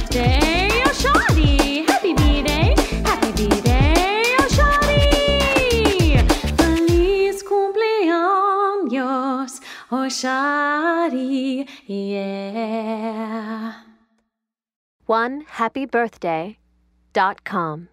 birthday, oh shawty. Happy birthday, happy birthday, oh shawty. Feliz cumpleaños, oh shawty, yeah. One happy birthday dot com.